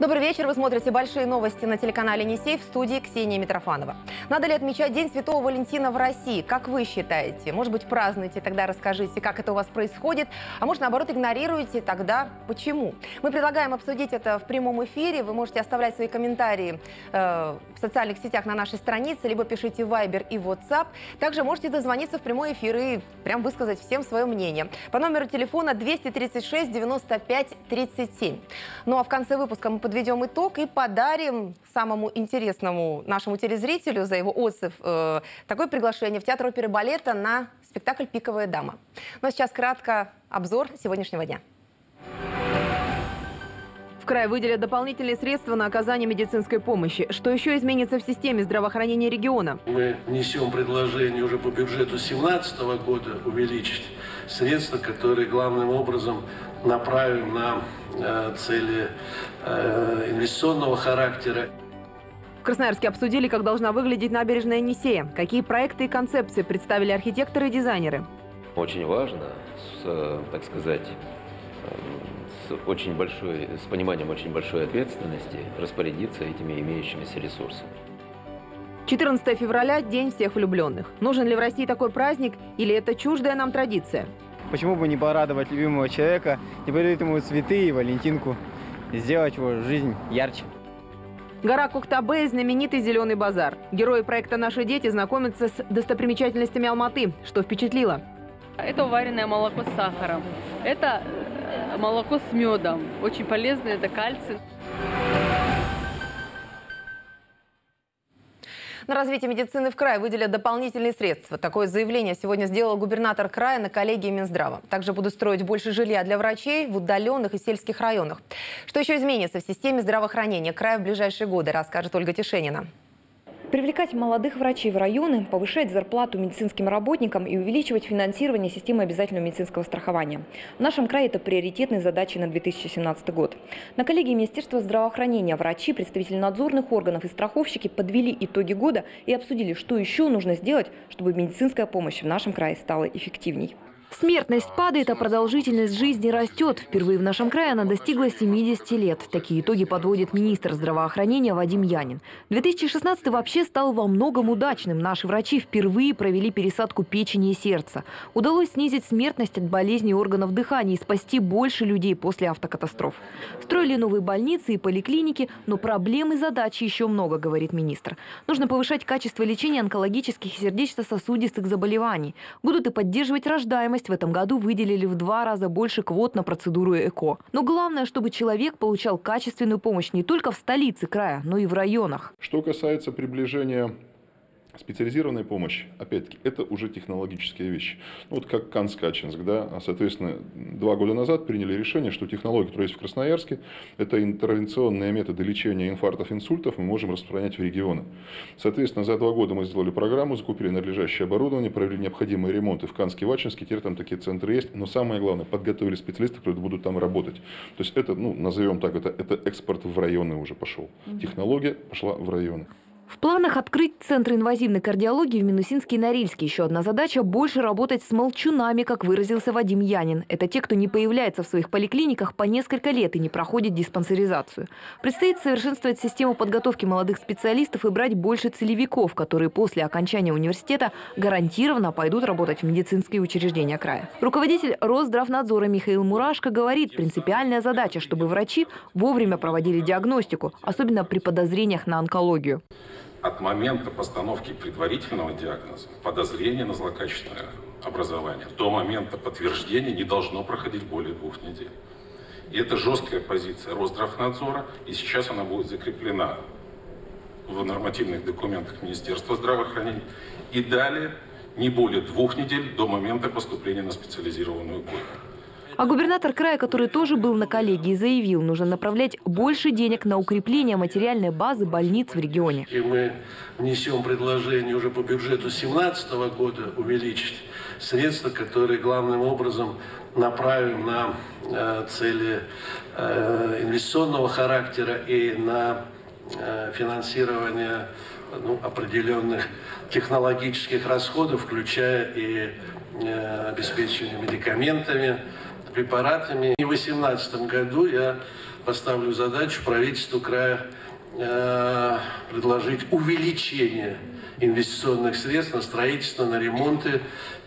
Добрый вечер. Вы смотрите «Большие новости» на телеканале «Несей» в студии Ксения Митрофанова. Надо ли отмечать День Святого Валентина в России? Как вы считаете? Может быть, празднуете, тогда расскажите, как это у вас происходит. А может, наоборот, игнорируете, тогда почему? Мы предлагаем обсудить это в прямом эфире. Вы можете оставлять свои комментарии э, в социальных сетях на нашей странице, либо пишите Viber и WhatsApp. Также можете дозвониться в прямой эфир и прям высказать всем свое мнение. По номеру телефона 236 95 37. Ну а в конце выпуска мы подведем итог и подарим самому интересному нашему телезрителю за его отзыв э, такое приглашение в Театр оперы и балета на спектакль «Пиковая дама». Но сейчас кратко обзор сегодняшнего дня. В край выделят дополнительные средства на оказание медицинской помощи. Что еще изменится в системе здравоохранения региона? Мы несем предложение уже по бюджету 2017 года увеличить средства, которые главным образом направим на э, цели э, инвестиционного характера. В Красноярске обсудили, как должна выглядеть набережная Енисея. Какие проекты и концепции представили архитекторы и дизайнеры. Очень важно, с, э, так сказать, с очень большой, с пониманием очень большой ответственности распорядиться этими имеющимися ресурсами. 14 февраля – День всех влюбленных. Нужен ли в России такой праздник или это чуждая нам традиция? Почему бы не порадовать любимого человека, не подарить ему цветы и валентинку, и сделать его жизнь ярче? Гора Коктабе – знаменитый зеленый базар. Герои проекта «Наши дети» знакомятся с достопримечательностями Алматы. Что впечатлило? Это уваренное молоко с сахаром. Это э, молоко с медом. Очень полезное, это кальций. На развитие медицины в крае выделят дополнительные средства. Такое заявление сегодня сделал губернатор края на коллегии Минздрава. Также будут строить больше жилья для врачей в удаленных и сельских районах. Что еще изменится в системе здравоохранения края в ближайшие годы, расскажет Ольга Тишенина. Привлекать молодых врачей в районы, повышать зарплату медицинским работникам и увеличивать финансирование системы обязательного медицинского страхования. В нашем крае это приоритетные задачи на 2017 год. На коллегии Министерства здравоохранения врачи, представители надзорных органов и страховщики подвели итоги года и обсудили, что еще нужно сделать, чтобы медицинская помощь в нашем крае стала эффективней. Смертность падает, а продолжительность жизни растет. Впервые в нашем крае она достигла 70 лет. Такие итоги подводит министр здравоохранения Вадим Янин. 2016 вообще стал во многом удачным. Наши врачи впервые провели пересадку печени и сердца. Удалось снизить смертность от болезней органов дыхания и спасти больше людей после автокатастроф. Строили новые больницы и поликлиники, но проблем и задач еще много, говорит министр. Нужно повышать качество лечения онкологических и сердечно-сосудистых заболеваний. Будут и поддерживать рождаемость в этом году выделили в два раза больше квот на процедуру ЭКО. Но главное, чтобы человек получал качественную помощь не только в столице края, но и в районах. Что касается приближения Специализированная помощь, опять-таки, это уже технологические вещи. Ну, вот как Канскачинск, да, а, соответственно, два года назад приняли решение, что технологии, которые есть в Красноярске, это интервенционные методы лечения инфарктов, инсультов, мы можем распространять в регионы. Соответственно, за два года мы сделали программу, закупили надлежащее оборудование, провели необходимые ремонты в Канске, Вачинске, теперь там такие центры есть, но самое главное, подготовили специалистов, которые будут там работать. То есть это, ну, назовем так, это, это экспорт в районы уже пошел. Технология пошла в районы. В планах открыть Центр инвазивной кардиологии в Минусинске и Норильске. Еще одна задача – больше работать с молчунами, как выразился Вадим Янин. Это те, кто не появляется в своих поликлиниках по несколько лет и не проходит диспансеризацию. Предстоит совершенствовать систему подготовки молодых специалистов и брать больше целевиков, которые после окончания университета гарантированно пойдут работать в медицинские учреждения края. Руководитель Росздравнадзора Михаил Мурашко говорит, принципиальная задача, чтобы врачи вовремя проводили диагностику, особенно при подозрениях на онкологию от момента постановки предварительного диагноза, подозрения на злокачественное образование, до момента подтверждения не должно проходить более двух недель. И это жесткая позиция Росздравнадзора, и сейчас она будет закреплена в нормативных документах Министерства здравоохранения. И далее не более двух недель до момента поступления на специализированную койку. А губернатор края, который тоже был на коллегии, заявил, нужно направлять больше денег на укрепление материальной базы больниц в регионе. И мы внесем предложение уже по бюджету 2017 года увеличить средства, которые главным образом направим на э, цели э, инвестиционного характера и на э, финансирование ну, определенных технологических расходов, включая и обеспечение медикаментами, препаратами. И в 2018 году я поставлю задачу правительству края э, предложить увеличение инвестиционных средств на строительство, на ремонты.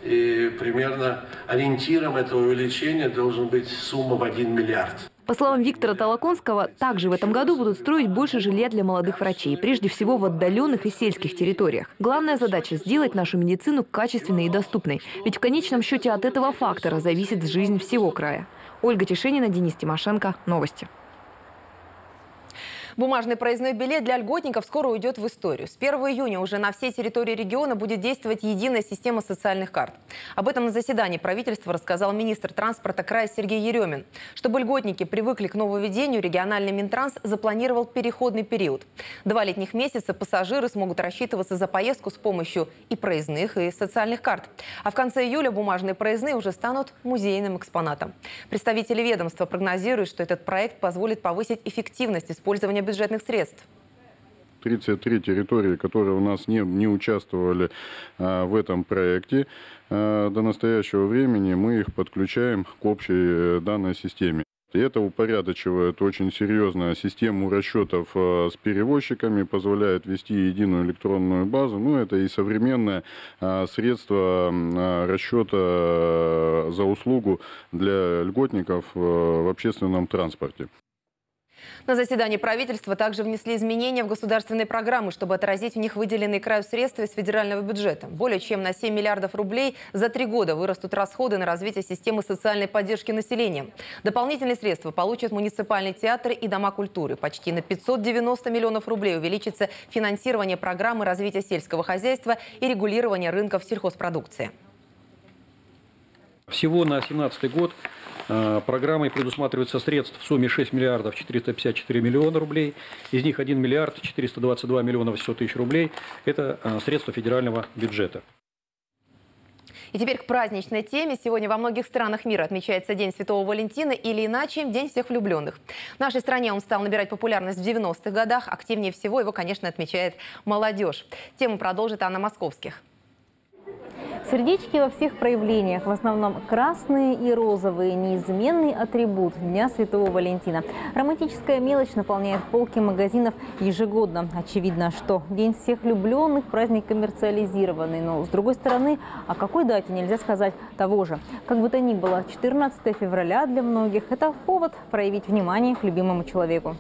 И примерно ориентиром этого увеличения должен быть сумма в 1 миллиард. По словам Виктора Толоконского, также в этом году будут строить больше жилья для молодых врачей, прежде всего в отдаленных и сельских территориях. Главная задача – сделать нашу медицину качественной и доступной. Ведь в конечном счете от этого фактора зависит жизнь всего края. Ольга Тишенина, Денис Тимошенко. Новости. Бумажный проездной билет для льготников скоро уйдет в историю. С 1 июня уже на всей территории региона будет действовать единая система социальных карт. Об этом на заседании правительства рассказал министр транспорта края Сергей Еремин. Чтобы льготники привыкли к нововведению, региональный Минтранс запланировал переходный период. Два летних месяца пассажиры смогут рассчитываться за поездку с помощью и проездных, и социальных карт. А в конце июля бумажные проездные уже станут музейным экспонатом. Представители ведомства прогнозируют, что этот проект позволит повысить эффективность использования бюджетных средств. 33 территории, которые у нас не, не участвовали а, в этом проекте. А, до настоящего времени мы их подключаем к общей э, данной системе. И это упорядочивает очень серьезно систему расчетов э, с перевозчиками, позволяет вести единую электронную базу. Ну, это и современное э, средство расчета за услугу для льготников в общественном транспорте. На заседании правительства также внесли изменения в государственные программы, чтобы отразить в них выделенные краю средства из федерального бюджета. Более чем на 7 миллиардов рублей за три года вырастут расходы на развитие системы социальной поддержки населения. Дополнительные средства получат муниципальные театры и дома культуры. Почти на 590 миллионов рублей увеличится финансирование программы развития сельского хозяйства и регулирования рынков сельхозпродукции. Всего на 2017 год программой предусматривается средств в сумме 6 миллиардов 454 миллиона рублей. Из них 1 миллиард 422 миллиона 800 тысяч рублей – это э, средства федерального бюджета. И теперь к праздничной теме. Сегодня во многих странах мира отмечается День Святого Валентина или иначе День всех влюбленных. В нашей стране он стал набирать популярность в 90-х годах. Активнее всего его, конечно, отмечает молодежь. Тему продолжит Анна Московских. Сердечки во всех проявлениях, в основном красные и розовые, неизменный атрибут Дня Святого Валентина. Романтическая мелочь наполняет полки магазинов ежегодно. Очевидно, что День всех влюбленных – праздник коммерциализированный. Но, с другой стороны, о какой дате нельзя сказать того же. Как бы то ни было, 14 февраля для многих – это повод проявить внимание к любимому человеку.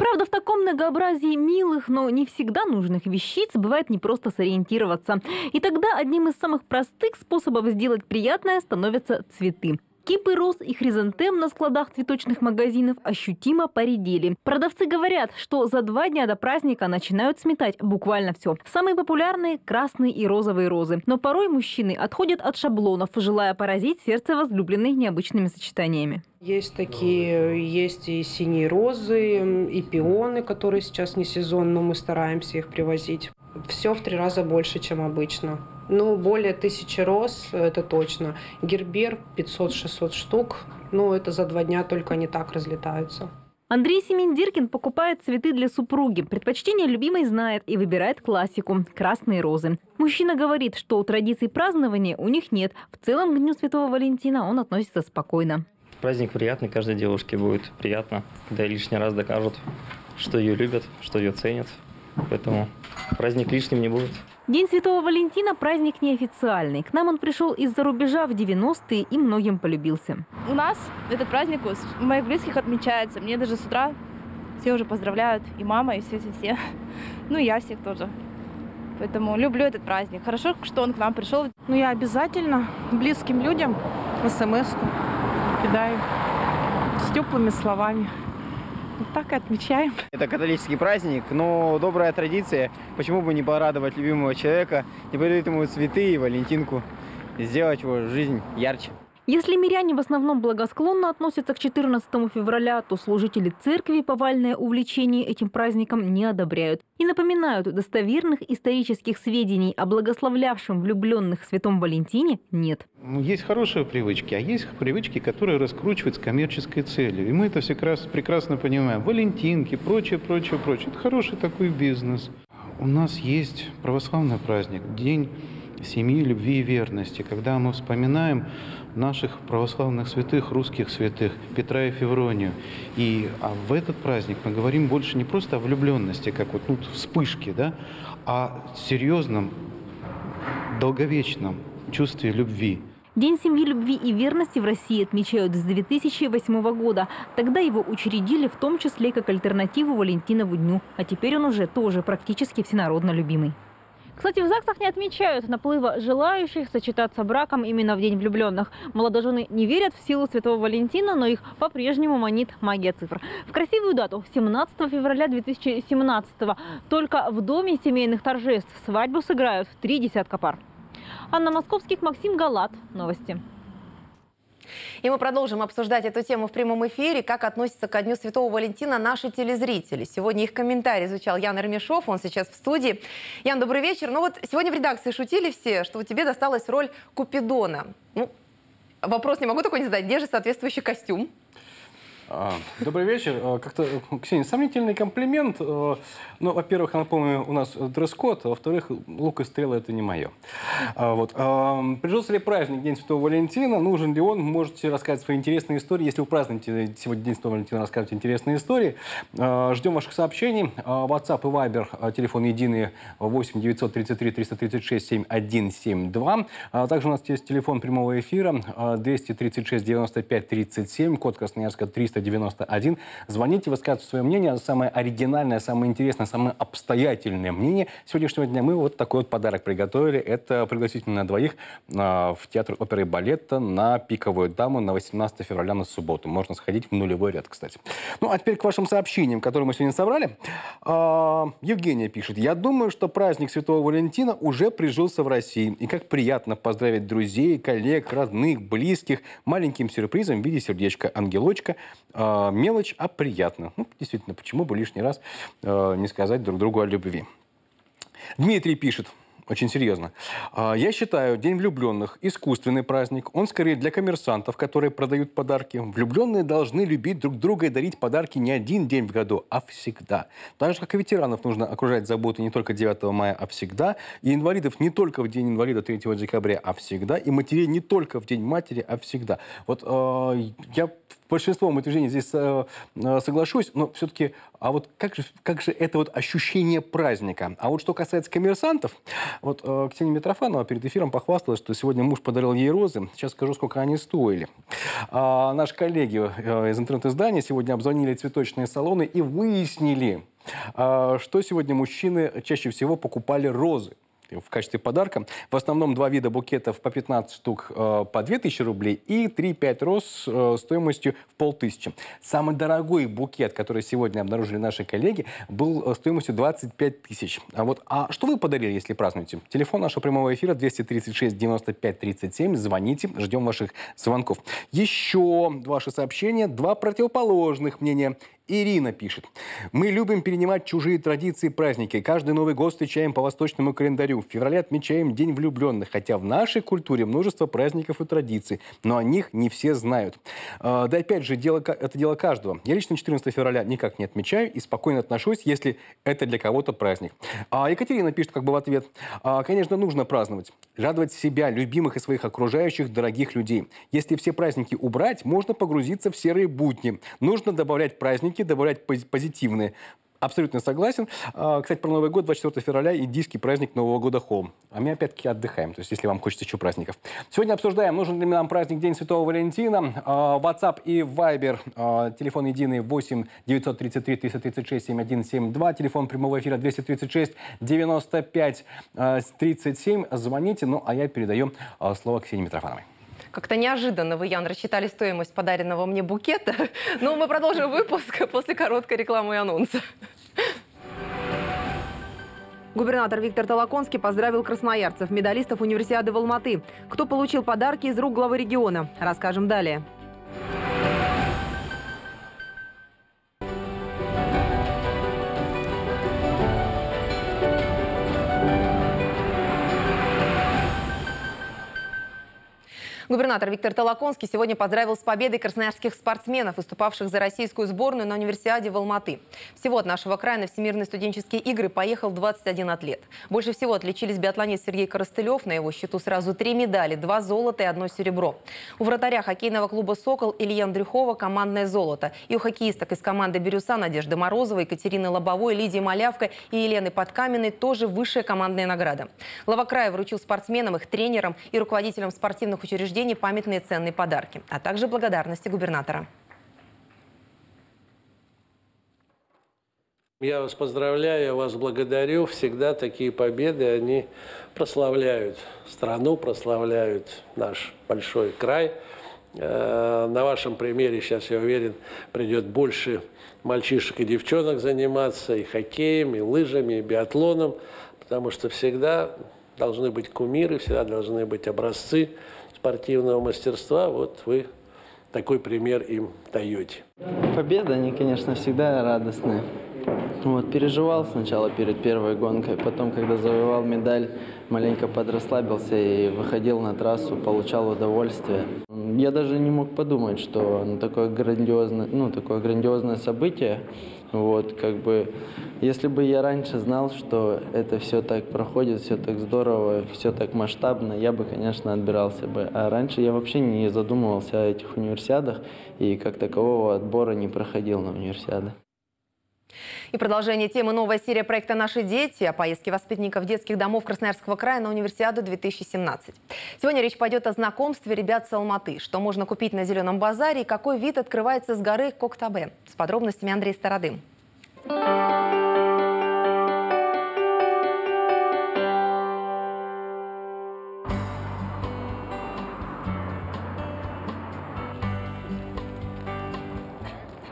Правда, в таком многообразии милых, но не всегда нужных вещиц бывает непросто сориентироваться. И тогда одним из самых простых способов сделать приятное становятся цветы. Кипы роз и хризантем на складах цветочных магазинов ощутимо поредели. Продавцы говорят, что за два дня до праздника начинают сметать буквально все. Самые популярные – красные и розовые розы. Но порой мужчины отходят от шаблонов, желая поразить сердце возлюбленной необычными сочетаниями. Есть такие, есть и синие розы, и пионы, которые сейчас не сезон, но мы стараемся их привозить. Все в три раза больше, чем обычно. Ну, более тысячи роз, это точно. Гербер 500-600 штук. Ну, это за два дня только они так разлетаются. Андрей Семендиркин покупает цветы для супруги. Предпочтение любимой знает и выбирает классику – красные розы. Мужчина говорит, что у традиций празднования у них нет. В целом к Дню Святого Валентина он относится спокойно. Праздник приятный, каждой девушке будет приятно, когда лишний раз докажут, что ее любят, что ее ценят. Поэтому праздник лишним не будет. День Святого Валентина – праздник неофициальный. К нам он пришел из-за рубежа в 90-е и многим полюбился. У нас этот праздник у моих близких отмечается. Мне даже с утра все уже поздравляют. И мама, и все-все-все. Ну и я всех тоже. Поэтому люблю этот праздник. Хорошо, что он к нам пришел. Ну я обязательно близким людям смс кидаю с теплыми словами. Вот так и отмечаем. Это католический праздник, но добрая традиция. Почему бы не порадовать любимого человека, не подарить ему цветы и валентинку, сделать его жизнь ярче. Если миряне в основном благосклонно относятся к 14 февраля, то служители церкви повальное увлечение этим праздником не одобряют. И напоминают, достоверных исторических сведений о благословлявшем влюбленных Святом Валентине нет. Ну, есть хорошие привычки, а есть привычки, которые раскручивают с коммерческой целью. И мы это все прекрасно понимаем. Валентинки, прочее, прочее, прочее. Это хороший такой бизнес. У нас есть православный праздник, День семьи, любви и верности, когда мы вспоминаем наших православных святых, русских святых, Петра и Февронию. И а в этот праздник мы говорим больше не просто о влюбленности, как вот ну, вспышке, да, а серьезном, долговечном чувстве любви. День семьи, любви и верности в России отмечают с 2008 года. Тогда его учредили в том числе как альтернативу Валентинову дню. А теперь он уже тоже практически всенародно любимый. Кстати, в ЗАГСах не отмечают наплыва желающих сочетаться браком именно в День влюбленных. Молодожены не верят в силу Святого Валентина, но их по-прежнему манит магия цифр. В красивую дату 17 февраля 2017 только в Доме семейных торжеств свадьбу сыграют три десятка пар. Анна Московских, Максим Галат. Новости. И мы продолжим обсуждать эту тему в прямом эфире. Как относятся ко Дню Святого Валентина наши телезрители. Сегодня их комментарий изучал Ян Эрмешов, он сейчас в студии. Ян, добрый вечер. Ну вот сегодня в редакции шутили все, что тебе досталась роль Купидона. Ну, вопрос не могу такой не задать. Где же соответствующий костюм? А, добрый вечер. А, как-то, Ксения, сомнительный комплимент. А, ну, во-первых, напомню, у нас дресс-код, а во-вторых, лук и стрелы – это не мое. Вот. Прижился ли праздник День Святого Валентина? Нужен ли он? Можете рассказать свои интересные истории. Если вы празднуете сегодня День Святого Валентина, рассказывайте интересные истории. Ждем ваших сообщений. WhatsApp и Viber, телефон единый 8 933 336 7172. Также у нас есть телефон прямого эфира 236 95 37, код Красноярска 300 391. Звоните, высказывайте свое мнение. Самое оригинальное, самое интересное, самое обстоятельное мнение сегодняшнего дня. Мы вот такой вот подарок приготовили. Это пригласительный на двоих а, в Театр оперы и балета на «Пиковую даму» на 18 февраля на субботу. Можно сходить в нулевой ряд, кстати. Ну, а теперь к вашим сообщениям, которые мы сегодня собрали. А, Евгения пишет. Я думаю, что праздник Святого Валентина уже прижился в России. И как приятно поздравить друзей, коллег, родных, близких маленьким сюрпризом в виде сердечка ангелочка э, мелочь, а приятно. Ну, действительно, почему бы лишний раз э, не сказать друг другу о любви. Дмитрий пишет очень серьезно. А, я считаю День влюбленных искусственный праздник. Он скорее для коммерсантов, которые продают подарки. Влюбленные должны любить друг друга и дарить подарки не один день в году, а всегда. Так же, как и ветеранов нужно окружать заботой не только 9 мая, а всегда. И инвалидов не только в День инвалида 3 декабря, а всегда. И матерей не только в День матери, а всегда. Вот э, я в большинством утверждений здесь э, э, соглашусь, но все-таки, а вот как же, как же это вот ощущение праздника? А вот что касается коммерсантов, вот э, Ксения Митрофанова перед эфиром похвасталась, что сегодня муж подарил ей розы. Сейчас скажу, сколько они стоили. А, наши коллеги из интернет-издания сегодня обзвонили цветочные салоны и выяснили, что сегодня мужчины чаще всего покупали розы в качестве подарка. В основном два вида букетов по 15 штук э, по 2000 рублей и 3-5 роз э, стоимостью в полтысячи. Самый дорогой букет, который сегодня обнаружили наши коллеги, был э, стоимостью 25 тысяч. А вот а что вы подарили, если празднуете? Телефон нашего прямого эфира 236 95 37. Звоните, ждем ваших звонков. Еще ваши сообщения, два противоположных мнения. Ирина пишет. Мы любим перенимать чужие традиции и праздники. Каждый Новый год встречаем по восточному календарю. В феврале отмечаем День влюбленных. Хотя в нашей культуре множество праздников и традиций. Но о них не все знают. А, да опять же, дело, это дело каждого. Я лично 14 февраля никак не отмечаю и спокойно отношусь, если это для кого-то праздник. А Екатерина пишет как бы в ответ. А, конечно, нужно праздновать. Радовать себя, любимых и своих окружающих, дорогих людей. Если все праздники убрать, можно погрузиться в серые будни. Нужно добавлять праздники диски, добавлять позитивные. Абсолютно согласен. А, кстати, про Новый год, 24 февраля, индийский праздник Нового года Холм. А мы опять-таки отдыхаем, то есть если вам хочется еще праздников. Сегодня обсуждаем, нужен ли нам праздник День Святого Валентина. А, WhatsApp и Viber, а, телефон единый 8 933 336 7172, телефон прямого эфира 236 95 37. Звоните, ну а я передаю слово Ксении Митрофановой. Как-то неожиданно вы, Ян, рассчитали стоимость подаренного мне букета. Но мы продолжим выпуск после короткой рекламы и анонса. Губернатор Виктор Толоконский поздравил красноярцев, медалистов универсиады в Алматы. Кто получил подарки из рук главы региона, расскажем далее. Губернатор Виктор Толоконский сегодня поздравил с победой красноярских спортсменов, выступавших за российскую сборную на универсиаде в Алматы. Всего от нашего края на Всемирные студенческие игры поехал 21 атлет. Больше всего отличились биатлонист Сергей Коростылев. На его счету сразу три медали, два золота и одно серебро. У вратаря хоккейного клуба «Сокол» Ильи Андрюхова командное золото. И у хоккеисток из команды «Бирюса» Надежды Морозовой, Екатерины Лобовой, Лидии Малявка и Елены Подкаменной тоже высшая командная награда. Глава края вручил спортсменам, их тренерам и руководителям спортивных учреждений учреждений памятные ценные подарки, а также благодарности губернатора. Я вас поздравляю, вас благодарю. Всегда такие победы, они прославляют страну, прославляют наш большой край. Э, на вашем примере, сейчас я уверен, придет больше мальчишек и девчонок заниматься и хоккеем, и лыжами, и биатлоном, потому что всегда должны быть кумиры, всегда должны быть образцы спортивного мастерства, вот вы такой пример им даете. Победа, они, конечно, всегда радостные. Вот, переживал сначала перед первой гонкой, потом, когда завоевал медаль, маленько подрасслабился и выходил на трассу, получал удовольствие. Я даже не мог подумать, что ну, такое грандиозное, ну, такое грандиозное событие вот, как бы, если бы я раньше знал, что это все так проходит, все так здорово, все так масштабно, я бы, конечно, отбирался бы. А раньше я вообще не задумывался о этих универсиадах и как такового отбора не проходил на универсиады. И продолжение темы новая серия проекта «Наши дети» о поездке воспитанников детских домов Красноярского края на универсиаду 2017. Сегодня речь пойдет о знакомстве ребят с Алматы, что можно купить на Зеленом базаре и какой вид открывается с горы Коктабе. С подробностями Андрей Стародым.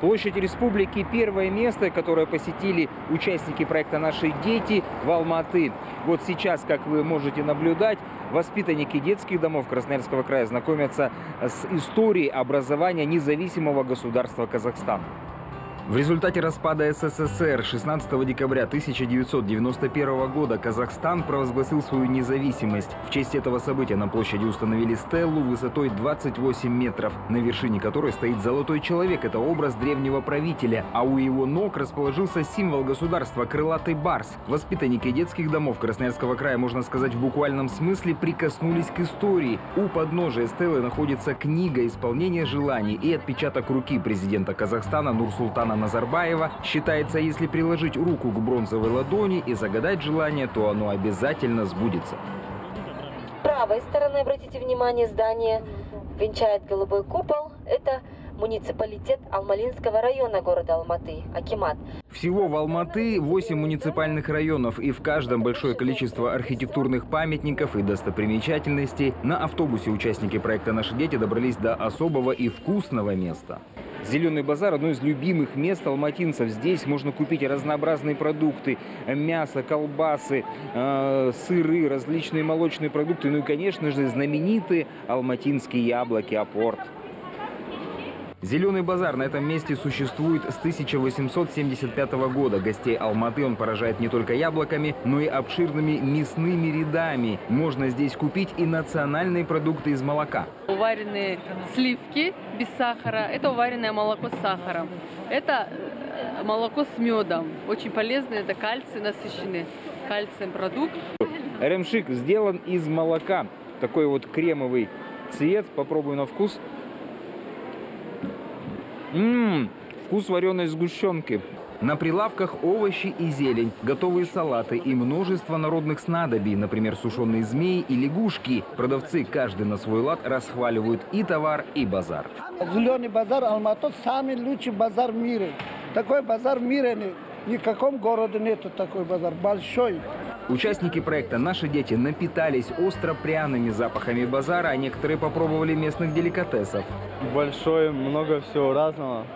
Площадь Республики – первое место, которое посетили участники проекта «Наши дети» в Алматы. Вот сейчас, как вы можете наблюдать, воспитанники детских домов Красноярского края знакомятся с историей образования независимого государства Казахстан. В результате распада СССР 16 декабря 1991 года Казахстан провозгласил свою независимость. В честь этого события на площади установили стеллу высотой 28 метров, на вершине которой стоит золотой человек. Это образ древнего правителя. А у его ног расположился символ государства – крылатый барс. Воспитанники детских домов Красноярского края, можно сказать, в буквальном смысле прикоснулись к истории. У подножия стелы находится книга исполнения желаний и отпечаток руки президента Казахстана Нурсултана Назарбаева считается, если приложить руку к бронзовой ладони и загадать желание, то оно обязательно сбудется. С правой стороны, обратите внимание, здание венчает голубой купол. Это муниципалитет Алмалинского района города Алматы, Акимат. Всего в Алматы 8 муниципальных районов и в каждом большое количество архитектурных памятников и достопримечательностей. На автобусе участники проекта «Наши дети» добрались до особого и вкусного места. Зеленый базар – одно из любимых мест алматинцев. Здесь можно купить разнообразные продукты – мясо, колбасы, э, сыры, различные молочные продукты. Ну и, конечно же, знаменитые алматинские яблоки «Апорт». Зеленый базар на этом месте существует с 1875 года. Гостей Алматы он поражает не только яблоками, но и обширными мясными рядами. Можно здесь купить и национальные продукты из молока. Уваренные сливки без сахара. Это уваренное молоко с сахаром. Это э, молоко с медом. Очень полезное, это кальций насыщенный кальцием продукт. Ремшик сделан из молока. Такой вот кремовый цвет. Попробую на вкус. Ммм, вкус вареной сгущенки. На прилавках овощи и зелень, готовые салаты и множество народных снадобий, например, сушеные змеи и лягушки. Продавцы каждый на свой лад расхваливают и товар, и базар. Зеленый базар Алматы самый лучший базар в мире. Такой базар в мире ни в каком городе нету такой базар. Большой. Участники проекта «Наши дети» напитались остро-пряными запахами базара, а некоторые попробовали местных деликатесов. Большой, много всего разного.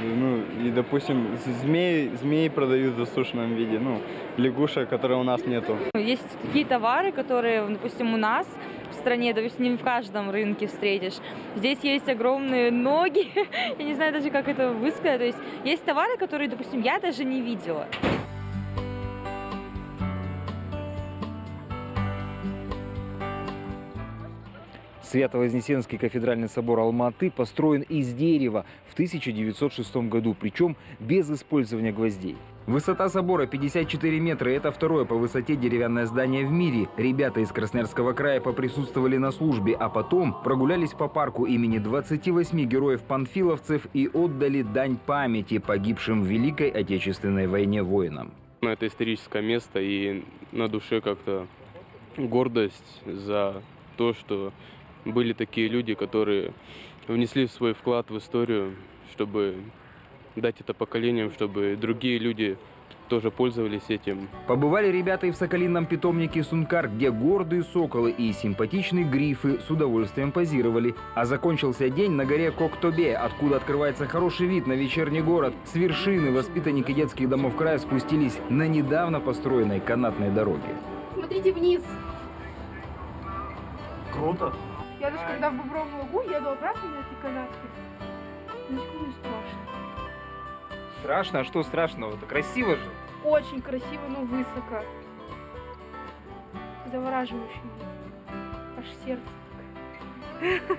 Ну, и, допустим, змеи, змеи продают в засушенном виде, ну, лягушек, которые у нас нету. Есть такие товары, которые, допустим, у нас в стране, допустим, не в каждом рынке встретишь. Здесь есть огромные ноги, я не знаю даже, как это высказать. То есть есть товары, которые, допустим, я даже не видела. Свято-Вознесенский кафедральный собор Алматы построен из дерева в 1906 году, причем без использования гвоздей. Высота собора 54 метра. Это второе по высоте деревянное здание в мире. Ребята из Красноярского края поприсутствовали на службе, а потом прогулялись по парку имени 28 героев-панфиловцев и отдали дань памяти погибшим в Великой Отечественной войне воинам. Ну, это историческое место, и на душе как-то гордость за то, что были такие люди, которые внесли свой вклад в историю, чтобы дать это поколениям, чтобы другие люди тоже пользовались этим. Побывали ребята и в соколином питомнике Сункар, где гордые соколы и симпатичные грифы с удовольствием позировали. А закончился день на горе Коктобе, откуда открывается хороший вид на вечерний город. С вершины воспитанники детских домов края спустились на недавно построенной канатной дороге. Смотрите вниз. Круто. Я даже когда в Бобровом лугу еду обратно на этой канатке, ничего не страшно. Страшно? А что страшного? Это красиво же. Очень красиво, но высоко. Завораживающе. Аж сердце.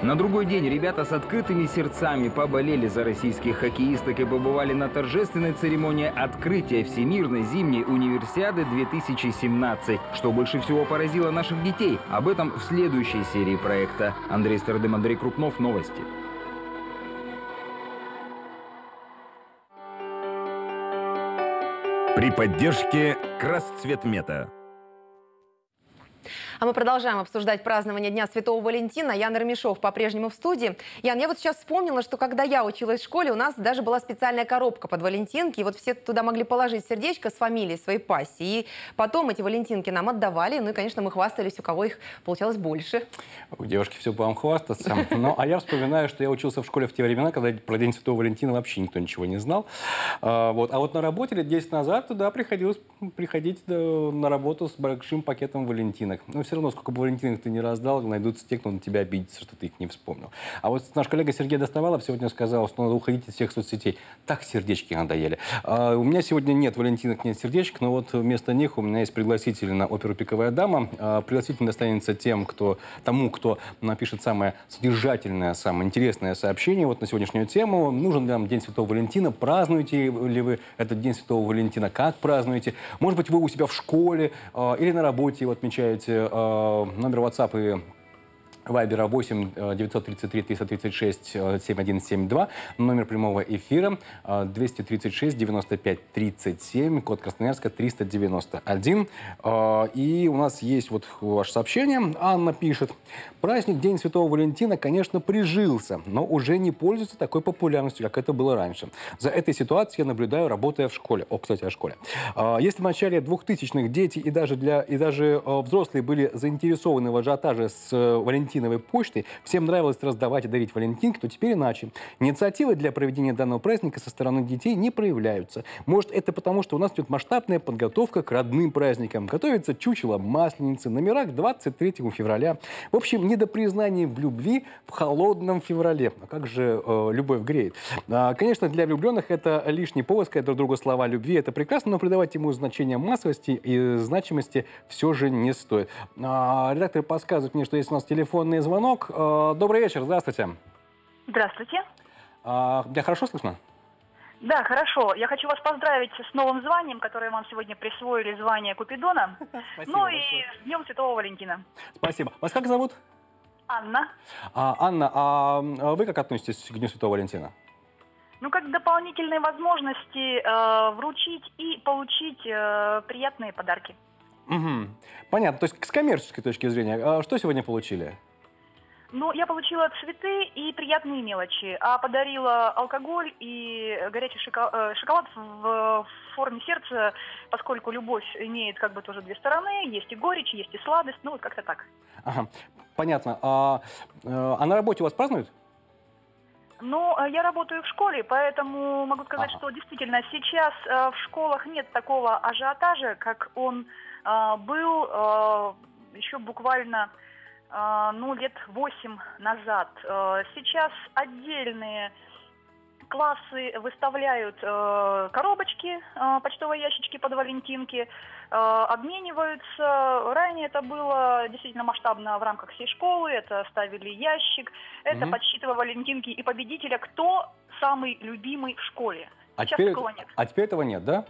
На другой день ребята с открытыми сердцами поболели за российских хоккеисток и побывали на торжественной церемонии открытия Всемирной зимней универсиады 2017. Что больше всего поразило наших детей? Об этом в следующей серии проекта. Андрей Стародым, Андрей Крупнов. Новости. При поддержке Красцветмета. А мы продолжаем обсуждать празднование Дня Святого Валентина. Ян Рамишов по-прежнему в студии. Ян, я вот сейчас вспомнила, что когда я училась в школе, у нас даже была специальная коробка под валентинки. И вот все туда могли положить сердечко с фамилией своей пассии. И потом эти валентинки нам отдавали. Ну и, конечно, мы хвастались, у кого их получалось больше. У девушки все по вам хвастаться. Ну, а я вспоминаю, что я учился в школе в те времена, когда про День Святого Валентина вообще никто ничего не знал. А вот, а вот на работе лет 10 назад туда приходилось приходить на работу с большим пакетом валентинок. Ну, все равно, сколько бы валентинок ты не раздал, найдутся те, кто на тебя обидится, что ты их не вспомнил. А вот наш коллега Сергей Доставалов сегодня сказал, что надо уходить из всех соцсетей. Так сердечки надоели. А у меня сегодня нет валентинок, нет сердечек, но вот вместо них у меня есть пригласитель на оперу «Пиковая дама». А пригласитель достанется тем, кто, тому, кто напишет самое содержательное, самое интересное сообщение вот на сегодняшнюю тему. Нужен ли нам День Святого Валентина? Празднуете ли вы этот День Святого Валентина? Как празднуете? Может быть, вы у себя в школе э, или на работе его отмечаете. Э, номер WhatsApp и Вайбера 8 933 336 7172, номер прямого эфира 236 95 37, код Красноярска 391. А, и у нас есть вот ваше сообщение. Анна пишет. Праздник День Святого Валентина, конечно, прижился, но уже не пользуется такой популярностью, как это было раньше. За этой ситуацией я наблюдаю, работая в школе. О, кстати, о школе. А, если в начале 2000-х дети и даже, для, и даже а, взрослые были заинтересованы в ажиотаже с э, Валентином, Валентиновой почты, всем нравилось раздавать и дарить валентинки, то теперь иначе. Инициативы для проведения данного праздника со стороны детей не проявляются. Может, это потому, что у нас идет масштабная подготовка к родным праздникам. Готовится чучело масленицы, номера к 23 февраля. В общем, не до признания в любви в холодном феврале. А как же э, любовь греет? А, конечно, для влюбленных это лишний повод сказать друг другу слова любви. Это прекрасно, но придавать ему значение массовости и значимости все же не стоит. А, редактор подсказывает мне, что есть у нас телефон телефонный звонок. Э, добрый вечер, здравствуйте. Здравствуйте. А, меня хорошо слышно? Да, хорошо. Я хочу вас поздравить с новым званием, которое вам сегодня присвоили, звание Купидона. Спасибо ну большое. и с Днем Святого Валентина. Спасибо. Вас как зовут? Анна. А, Анна, а вы как относитесь к Дню Святого Валентина? Ну, как дополнительные возможности э, вручить и получить э, приятные подарки. Угу. Понятно. То есть с коммерческой точки зрения, а что сегодня получили? Ну, я получила цветы и приятные мелочи, а подарила алкоголь и горячий э, шоколад в форме сердца, поскольку любовь имеет как бы тоже две стороны, есть и горечь, есть и сладость, ну вот как-то так. Ага, понятно. А, э, а на работе у вас празднуют? Ну, э, я работаю в школе, поэтому могу сказать, что действительно сейчас в школах нет такого ажиотажа, как он был еще буквально ну, лет восемь назад. Э, сейчас отдельные классы выставляют э, коробочки, э, почтовые ящички под валентинки, э, обмениваются. Ранее это было действительно масштабно в рамках всей школы. Это ставили ящик, это Мгм. подсчитывали валентинки и победителя, кто самый любимый в школе. А Сейчас теперь, такого нет. а теперь этого нет, да?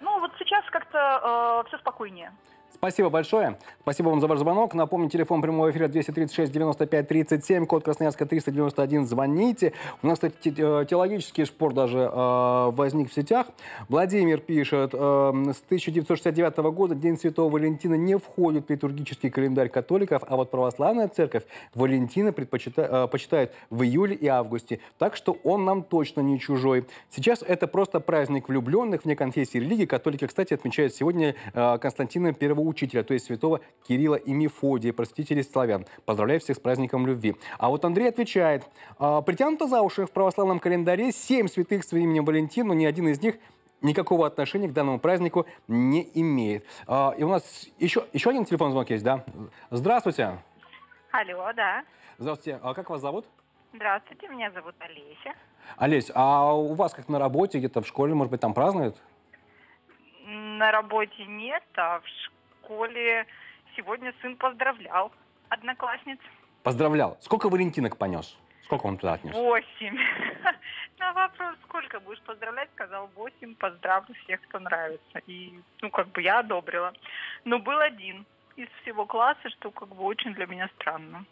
Ну вот сейчас как-то все спокойнее. Спасибо большое. Спасибо вам за ваш звонок. Напомню, телефон прямого эфира 236 95 37, код Красноярска 391. Звоните. У нас, кстати, э, теологический спор даже э, возник в сетях. Владимир пишет, э, с 1969 года День Святого Валентина не входит в литургический календарь католиков, а вот православная церковь Валентина предпочита- э, почитает в июле и августе. Так что он нам точно не чужой. Сейчас это просто праздник влюбленных вне конфессии и религии. Католики, кстати, отмечают сегодня э, Константина Первого Учителя, то есть святого Кирилла и Мефодия, простителей славян. Поздравляю всех с праздником любви. А вот Андрей отвечает, «А, притянуто за уши в православном календаре семь святых с именем Валентин, но ни один из них никакого отношения к данному празднику не имеет. А, И у нас еще, еще один телефон звонок есть, да? Здравствуйте. Алло, да. Здравствуйте. А как вас зовут? Здравствуйте, меня зовут Олеся. Олесь, а у вас как на работе, где-то в школе, может быть, там празднуют? На работе нет, а в школе сегодня сын поздравлял одноклассниц. Поздравлял. Сколько валентинок понес? Сколько он туда отнес? Восемь. На вопрос, сколько будешь поздравлять, сказал восемь, поздравлю всех, кто нравится. И, ну, как бы я одобрила. Но был один из всего класса, что как бы очень для меня странно.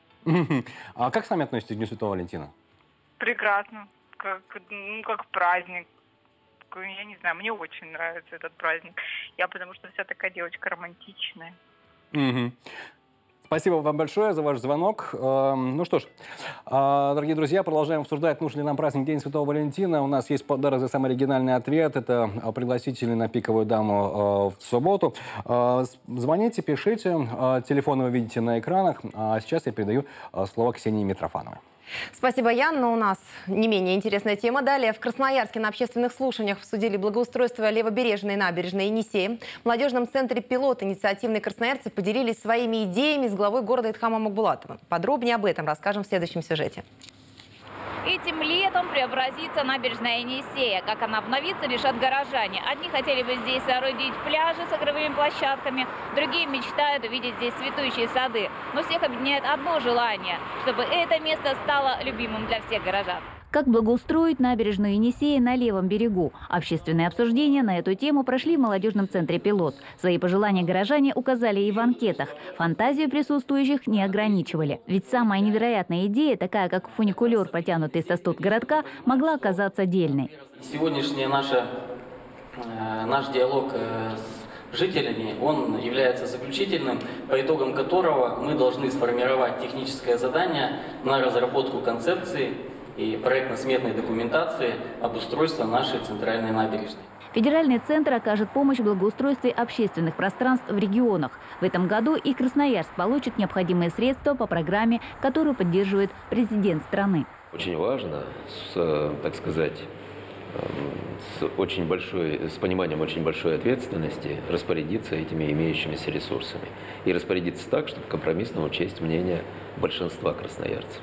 А как сами относитесь к Дню Святого Валентина? Прекрасно. Как, ну, как праздник. Я не знаю, мне очень нравится этот праздник. Я потому что вся такая девочка романтичная. Мгм. Спасибо вам большое за ваш звонок. Эм, Ну что ж, а, дорогие друзья, продолжаем обсуждать, нужен ли нам праздник День Святого Валентина. У нас есть подарок за самый оригинальный ответ. Это а, пригласительный на пиковую даму э, в субботу. Э, Звоните, пишите. Э, Телефоны вы видите на экранах. А сейчас я передаю слово Ксении Митрофановой. Спасибо, Ян. Но у нас не менее интересная тема. Далее в Красноярске на общественных слушаниях обсудили благоустройство левобережной набережной Енисея. В молодежном центре «Пилот» инициативные красноярцы поделились своими идеями с главой города Итхамом Макбулатовым. Подробнее об этом расскажем в следующем сюжете. Этим летом преобразится набережная Енисея. Как она обновится, решат горожане. Одни хотели бы здесь соорудить пляжи с игровыми площадками, другие мечтают увидеть здесь цветущие сады. Но всех объединяет одно желание, чтобы это место стало любимым для всех горожан. Как благоустроить набережную Енисея на левом берегу? Общественные обсуждения на эту тему прошли в молодежном центре «Пилот». Свои пожелания горожане указали и в анкетах. Фантазию присутствующих не ограничивали. Ведь самая невероятная идея, такая как фуникулер, протянутый со студ городка, могла оказаться дельной. Сегодняшний наша, э, наш диалог э, с жителями, он является заключительным, по итогам которого мы должны сформировать техническое задание на разработку концепции и проектно-сметной документации обустройства нашей центральной набережной. Федеральный центр окажет помощь в благоустройстве общественных пространств в регионах. В этом году и Красноярск получит необходимые средства по программе, которую поддерживает президент страны. Очень важно, с, э, так сказать, эм, с очень большой, с пониманием очень большой ответственности распорядиться этими имеющимися ресурсами. И распорядиться так, чтобы компромиссно учесть мнение большинства красноярцев.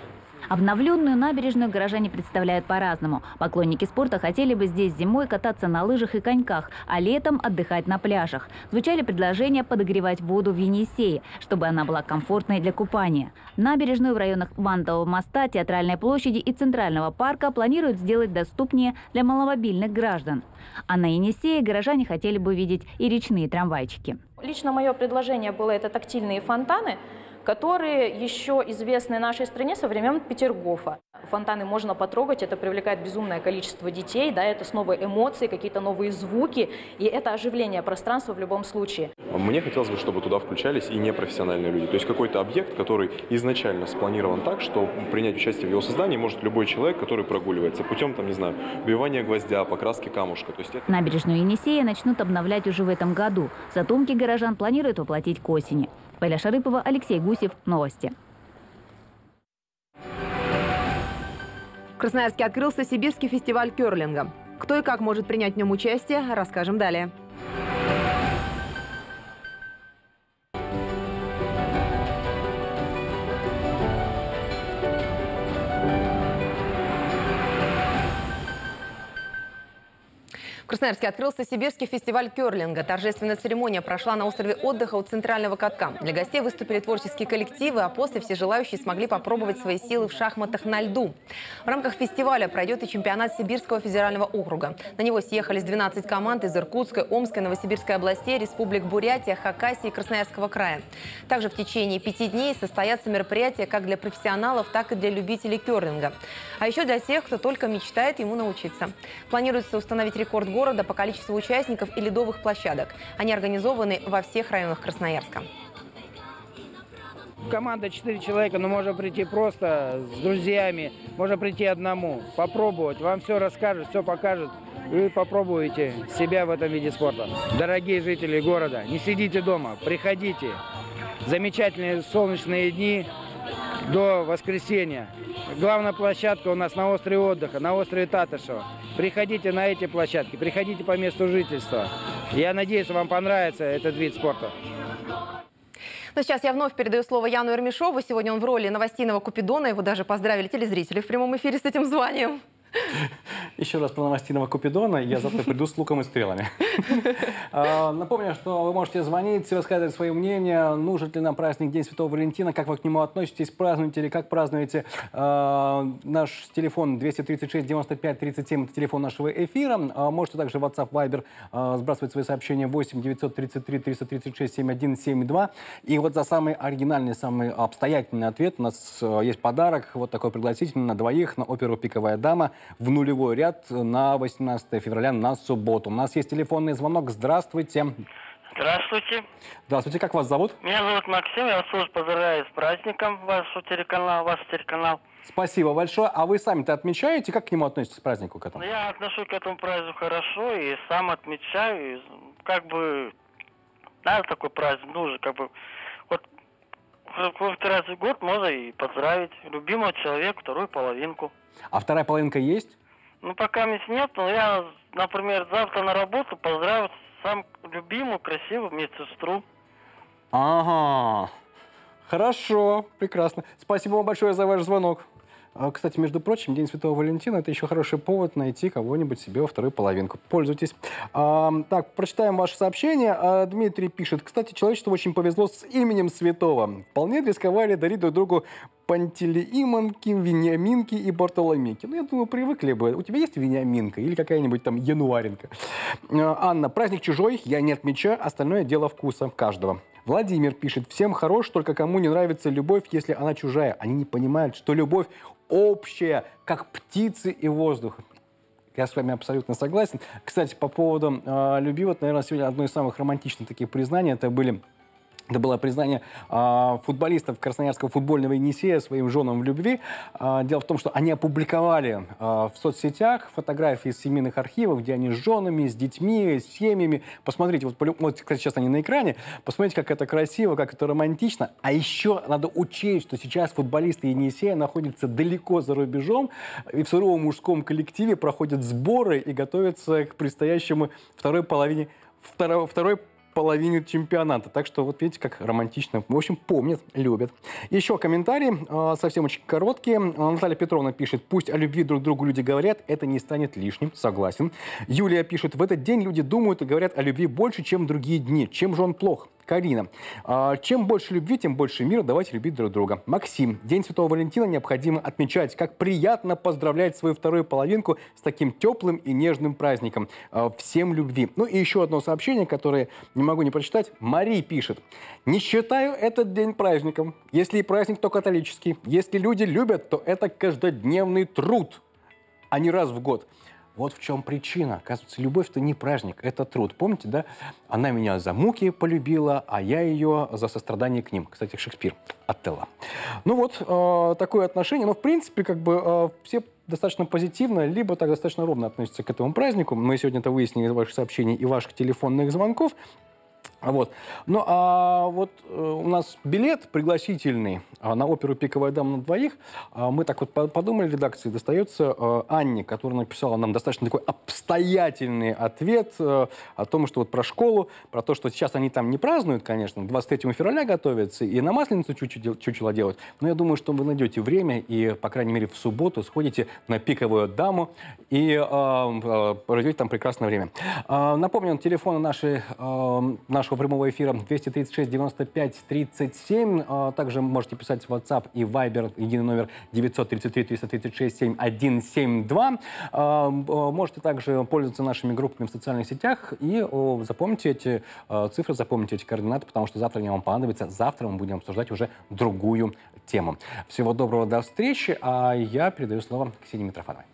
Обновленную набережную горожане представляют по-разному. Поклонники спорта хотели бы здесь зимой кататься на лыжах и коньках, а летом отдыхать на пляжах. Звучали предложения подогревать воду в Енисее, чтобы она была комфортной для купания. Набережную в районах Бантового моста, Театральной площади и Центрального парка планируют сделать доступнее для маломобильных граждан. А на Енисее горожане хотели бы видеть и речные трамвайчики. Лично мое предложение было это тактильные фонтаны, которые еще известны нашей стране со времен Петергофа. Фонтаны можно потрогать, это привлекает безумное количество детей, да, это снова эмоции, какие-то новые звуки, и это оживление пространства в любом случае. Мне хотелось бы, чтобы туда включались и непрофессиональные люди. То есть какой-то объект, который изначально спланирован так, что принять участие в его создании может любой человек, который прогуливается путем, там, не знаю, вбивания гвоздя, покраски камушка. То есть это... Набережную Енисея начнут обновлять уже в этом году. Задумки горожан планируют воплотить к осени. Поля Шарыпова, Алексей Гусев. Новости. В Красноярске открылся Сибирский фестиваль керлинга. Кто и как может принять в нем участие, расскажем далее. Красноярске открылся Сибирский фестиваль керлинга. Торжественная церемония прошла на острове отдыха у Центрального катка. Для гостей выступили творческие коллективы, а после все желающие смогли попробовать свои силы в шахматах на льду. В рамках фестиваля пройдет и чемпионат Сибирского федерального округа. На него съехались 12 команд из Иркутской, Омской, Новосибирской областей, республик Бурятия, Хакасии и Красноярского края. Также в течение пяти дней состоятся мероприятия как для профессионалов, так и для любителей керлинга. А еще для тех, кто только мечтает ему научиться. Планируется установить рекорд города по количеству участников и ледовых площадок. Они организованы во всех районах Красноярска. Команда 4 человека, но можно прийти просто с друзьями, можно прийти одному, попробовать. Вам все расскажут, все покажут. Вы попробуете себя в этом виде спорта. Дорогие жители города, не сидите дома, приходите. Замечательные солнечные дни до воскресенья. Главная площадка у нас на острове отдыха, на острове Татышева. Приходите на эти площадки, приходите по месту жительства. Я надеюсь, вам понравится этот вид спорта. Но сейчас я вновь передаю слово Яну Эрмешову. Сегодня он в роли новостейного Купидона. Его даже поздравили телезрители в прямом эфире с этим званием. Еще раз про новостиного Купидона. Я завтра приду с луком и стрелами. А, напомню, что вы можете звонить, высказывать свое мнение. Нужен ли нам праздник День Святого Валентина? Как вы к нему относитесь? Празднуете или как празднуете? А, наш телефон 236 95 37 это телефон нашего эфира. А, можете также в WhatsApp, Viber сбрасывать свои сообщения 8 933 336 7172. И вот за самый оригинальный, самый обстоятельный ответ у нас есть подарок. Вот такой пригласительный на двоих на оперу «Пиковая дама» в нулевой ряд на 18 февраля на субботу. У нас есть телефонный звонок. Здравствуйте. Здравствуйте. Здравствуйте, как вас зовут? Меня зовут Максим, я вас тоже поздравляю с праздником, ваш телеканал, ваш телеканал. Спасибо большое. А вы сами-то отмечаете? Как к нему относитесь, к празднику к этому? Ну, я отношусь к этому празднику хорошо и сам отмечаю. И как бы, надо такой праздник, нужен, как бы, вот раз в год можно и поздравить любимого человека, вторую половинку. А вторая половинка есть? Ну, пока меня нет, но я, например, завтра на работу поздравлю сам любимую, красивую медсестру. Ага. Хорошо, прекрасно. Спасибо вам большое за ваш звонок. А, кстати, между прочим, День Святого Валентина – это еще хороший повод найти кого-нибудь себе во вторую половинку. Пользуйтесь. А, так, прочитаем ваше сообщение. А, Дмитрий пишет. Кстати, человечеству очень повезло с именем святого. Вполне рисковали дарить друг другу Пантелеимонки, Вениаминки и Бартоломейки. Ну, я думаю, привыкли бы. У тебя есть Вениаминка или какая-нибудь там Януаренко? А, Анна, праздник чужой я не отмечаю, остальное дело вкуса каждого. Владимир пишет, всем хорош, только кому не нравится любовь, если она чужая. Они не понимают, что любовь общая, как птицы и воздух. Я с вами абсолютно согласен. Кстати, по поводу э, любви, вот, наверное, сегодня одно из самых романтичных таких признаний, это были это было признание э, футболистов Красноярского футбольного Енисея своим женам в любви. Э, дело в том, что они опубликовали э, в соцсетях фотографии из семейных архивов, где они с женами, с детьми, с семьями. Посмотрите, вот, вот кстати, сейчас они на экране. Посмотрите, как это красиво, как это романтично. А еще надо учесть, что сейчас футболисты Енисея находятся далеко за рубежом и в суровом мужском коллективе проходят сборы и готовятся к предстоящему второй половине второй, второй половине чемпионата. Так что вот видите, как романтично. В общем, помнят, любят. Еще комментарии, э, совсем очень короткие. Наталья Петровна пишет, пусть о любви друг другу люди говорят, это не станет лишним, согласен. Юлия пишет, в этот день люди думают и говорят о любви больше, чем другие дни. Чем же он плох? Карина. А, чем больше любви, тем больше мира. Давайте любить друг друга. Максим. День Святого Валентина необходимо отмечать. Как приятно поздравлять свою вторую половинку с таким теплым и нежным праздником. А, всем любви. Ну и еще одно сообщение, которое не могу не прочитать. Мари пишет. Не считаю этот день праздником. Если и праздник, то католический. Если люди любят, то это каждодневный труд, а не раз в год. Вот в чем причина. Оказывается, любовь – это не праздник, это труд. Помните, да? Она меня за муки полюбила, а я ее за сострадание к ним. Кстати, Шекспир, Отелло. Ну вот, э, такое отношение. Но, в принципе, как бы э, все достаточно позитивно, либо так достаточно ровно относятся к этому празднику. Мы сегодня это выяснили из ваших сообщений и ваших телефонных звонков. Вот. Ну, а вот э, у нас билет пригласительный а, на оперу «Пиковая дама» на двоих. А, мы так вот по- подумали в редакции, достается э, Анне, которая написала нам достаточно такой обстоятельный ответ э, о том, что вот про школу, про то, что сейчас они там не празднуют, конечно, 23 февраля готовятся и на Масленицу чучело, чучело делать. Но я думаю, что вы найдете время и, по крайней мере, в субботу сходите на «Пиковую даму» и проведете там прекрасное время. Напомню, телефоны наши, э, нашего прямого эфира 236 95 37. А, Также можете писать в WhatsApp и Viber, единый номер 933 336 7172. А, м, э, Можете также пользоваться нашими группами в социальных сетях и запомните эти э, цифры, запомните эти координаты, потому что завтра они вам понадобятся. Завтра мы будем обсуждать уже другую тему. Всего доброго, до встречи, а я передаю слово Ксении Митрофановой.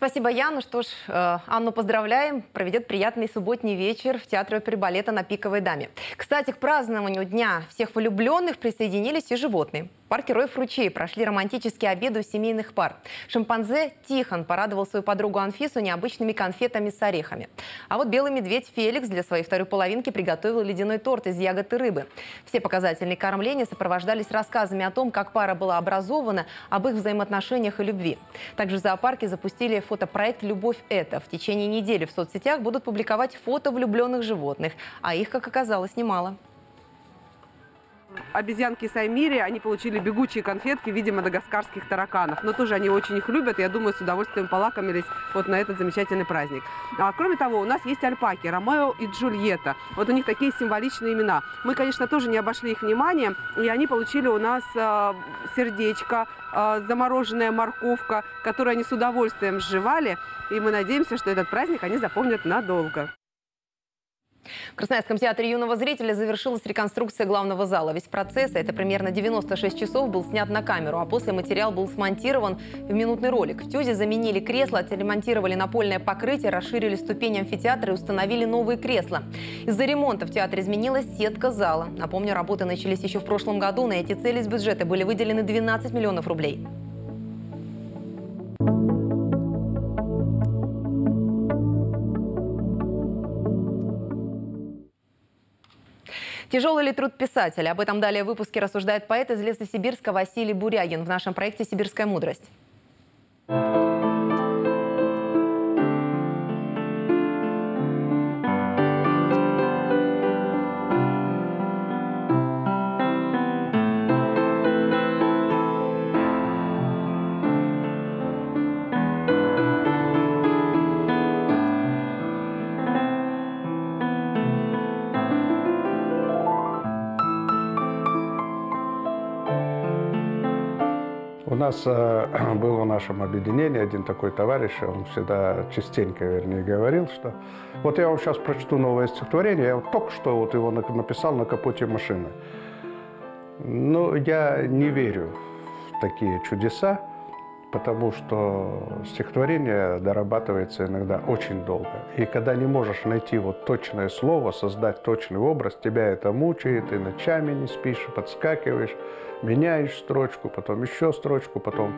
Спасибо, Ян. Ну что ж, э, Анну поздравляем. Проведет приятный субботний вечер в Театре оперы балета на Пиковой даме. Кстати, к празднованию Дня всех влюбленных присоединились и животные. Парке Ройф Ручей прошли романтические обеды у семейных пар. Шимпанзе Тихон порадовал свою подругу Анфису необычными конфетами с орехами. А вот белый медведь Феликс для своей второй половинки приготовил ледяной торт из ягод и рыбы. Все показательные кормления сопровождались рассказами о том, как пара была образована, об их взаимоотношениях и любви. Также в зоопарке запустили фотопроект «Любовь – это». В течение недели в соцсетях будут публиковать фото влюбленных животных, а их, как оказалось, немало. Обезьянки Саймири, они получили бегучие конфетки в виде мадагаскарских тараканов. Но тоже они очень их любят, и я думаю, с удовольствием полакомились вот на этот замечательный праздник. А, кроме того, у нас есть альпаки, Ромео и Джульетта. Вот у них такие символичные имена. Мы, конечно, тоже не обошли их вниманием, и они получили у нас а, сердечко, а, замороженная морковка, которую они с удовольствием сживали. И мы надеемся, что этот праздник они запомнят надолго. В Красноярском театре юного зрителя завершилась реконструкция главного зала. Весь процесс, а это примерно 96 часов, был снят на камеру, а после материал был смонтирован в минутный ролик. В ТЮЗе заменили кресла, отремонтировали напольное покрытие, расширили ступени амфитеатра и установили новые кресла. Из-за ремонта в театре изменилась сетка зала. Напомню, работы начались еще в прошлом году. На эти цели из бюджета были выделены 12 миллионов рублей. Тяжелый ли труд писателя? Об этом далее в выпуске рассуждает поэт из Лесосибирска Василий Бурягин в нашем проекте «Сибирская мудрость». Нас э, был в нашем объединении один такой товарищ, он всегда частенько, вернее, говорил, что вот я вам сейчас прочту новое стихотворение, я вот только что вот его на- написал на капоте машины. Но я не верю в такие чудеса, потому что стихотворение дорабатывается иногда очень долго. И когда не можешь найти вот точное слово, создать точный образ, тебя это мучает, ты ночами не спишь, подскакиваешь, меняешь строчку, потом еще строчку, потом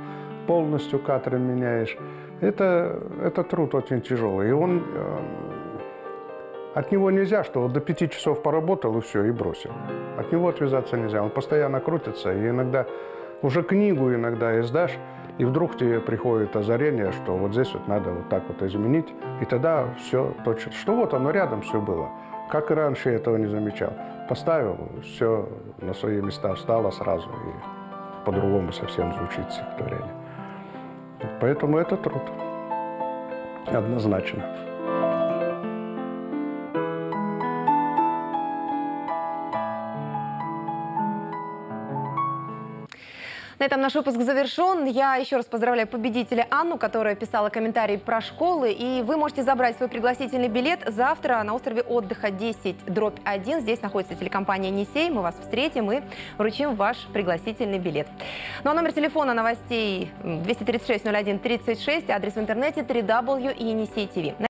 полностью кадры меняешь. Это, это труд очень тяжелый. И он, э, от него нельзя, что вот до пяти часов поработал и все, и бросил. От него отвязаться нельзя. Он постоянно крутится, и иногда уже книгу иногда издашь, и вдруг тебе приходит озарение, что вот здесь вот надо вот так вот изменить, и тогда все точно. Что вот оно рядом все было. Как и раньше я этого не замечал. Поставил, все на свои места встало сразу, и по-другому совсем звучит стихотворение. Поэтому это труд. Однозначно. На этом наш выпуск завершен. Я еще раз поздравляю победителя Анну, которая писала комментарии про школы. И вы можете забрать свой пригласительный билет завтра на острове отдыха 10 дробь 1. Здесь находится телекомпания «Несей». Мы вас встретим и вручим ваш пригласительный билет. Ну а номер телефона новостей 236 01 36, адрес в интернете www.енисей.тв.